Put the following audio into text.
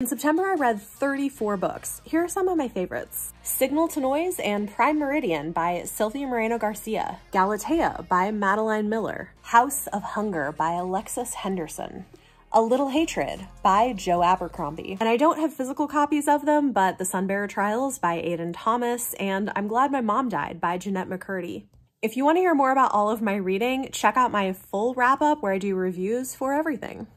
In September, I read 34 books. Here are some of my favorites. Signal to Noise and Prime Meridian by Silvia Moreno Garcia. Galatea by Madeline Miller. House of Hunger by Alexis Henderson. A Little Hatred by Joe Abercrombie. And I don't have physical copies of them, but The Sunbearer Trials by Aiden Thomas and I'm Glad My Mom Died by Jennette McCurdy. If you want to hear more about all of my reading, check out my full wrap up where I do reviews for everything.